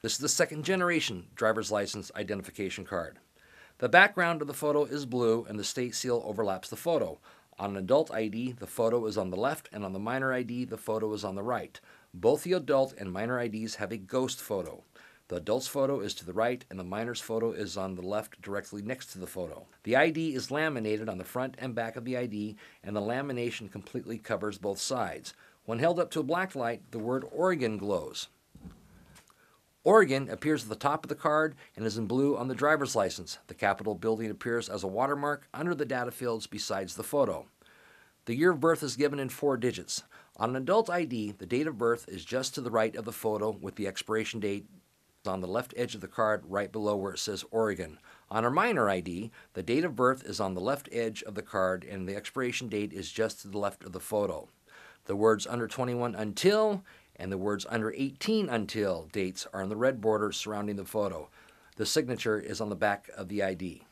This is the second generation driver's license identification card. The background of the photo is blue and the state seal overlaps the photo. On an adult ID, the photo is on the left, and on the minor ID, the photo is on the right. Both the adult and minor IDs have a ghost photo. The adult's photo is to the right, and the minor's photo is on the left directly next to the photo. The ID is laminated on the front and back of the ID, and the lamination completely covers both sides. When held up to a black light, the word Oregon glows. Oregon appears at the top of the card and is in blue on the driver's license. The Capitol building appears as a watermark under the data fields besides the photo. The year of birth is given in four digits. On an adult ID, the date of birth is just to the right of the photo with the expiration date on the left edge of the card right below where it says Oregon. On a minor ID, the date of birth is on the left edge of the card and the expiration date is just to the left of the photo. The words under 21 until and the words under 18 until dates are on the red border surrounding the photo. The signature is on the back of the ID.